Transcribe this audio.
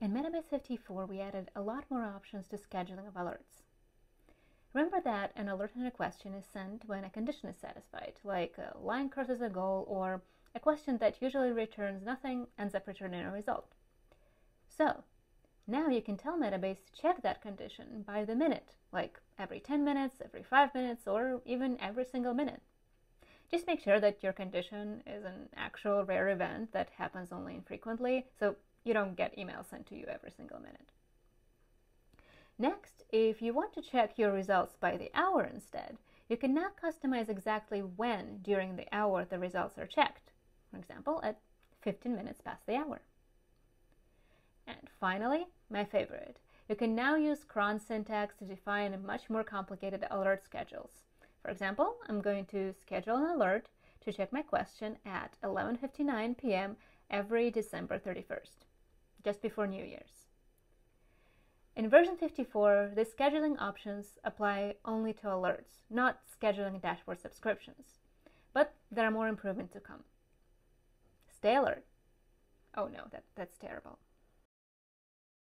In Metabase 54, we added a lot more options to scheduling of alerts. Remember that an alert and a question is sent when a condition is satisfied, like a line crosses a goal or a question that usually returns nothing ends up returning a result. So, now you can tell Metabase to check that condition by the minute, like every 10 minutes, every 5 minutes, or even every single minute. Just make sure that your condition is an actual rare event that happens only infrequently, so you don't get emails sent to you every single minute. Next, if you want to check your results by the hour instead, you can now customize exactly when during the hour the results are checked. For example, at 15 minutes past the hour. And finally, my favorite, you can now use cron syntax to define much more complicated alert schedules. For example, I'm going to schedule an alert to check my question at 11:59 p.m. every December 31st, just before New Year's. In version 54, the scheduling options apply only to alerts, not scheduling dashboard subscriptions. But there are more improvements to come. Stay alert. Oh no, that, that's terrible.